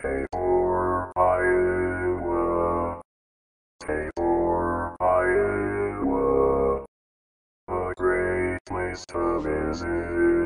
Tabor, Iowa. Tabor, Iowa. A great place to visit.